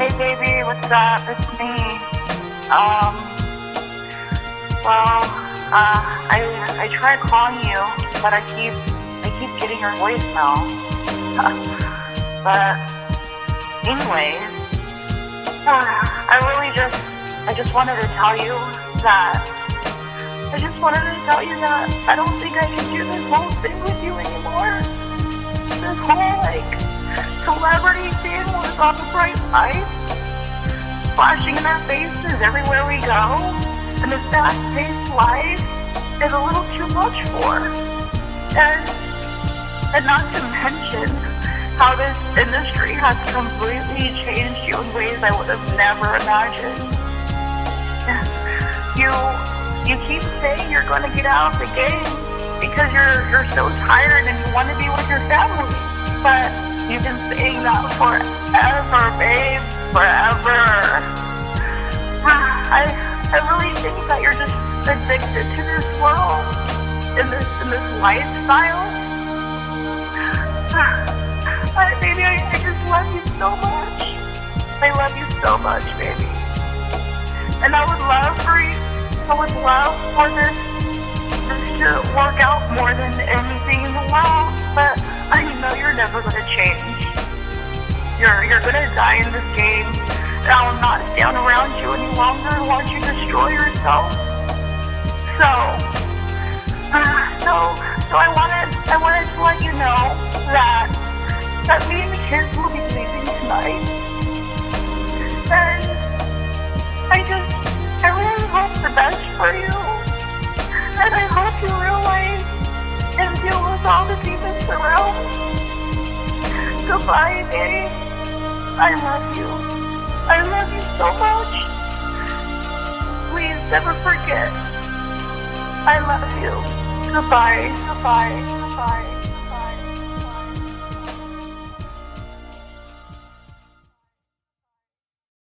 Hey baby, what's up? It's me. Um, well, uh, I I tried calling you, but I keep I keep getting your voicemail. but anyways, I really just I just wanted to tell you that I just wanted to tell you that I don't think I can do this whole thing with you anymore. This whole celebrity thing was on the bright lights, flashing in our faces everywhere we go, and this fast-paced life is a little too much for. And and not to mention how this industry has completely changed you in ways I would have never imagined. You you keep saying you're going to get out of the game because you're you're so tired and you want to be with your family, been saying that forever, babe. Forever. I I really think that you're just addicted to this world in this in this lifestyle. I, baby, I, I just love you so much. I love you so much, baby. And I would love for you I would love for this this to work out more than anything in the world, but know you're never gonna change. You're you're gonna die in this game. And I will not stand around you any longer and watch you destroy yourself. So, uh, so, so I wanted I wanted to let you know that that me and the kids will be leaving tonight. And I just I really hope the best for you. And I hope you with all the demons around. Goodbye, babe. I love you. I love you so much. Please never forget. I love you. Goodbye. Goodbye. Goodbye.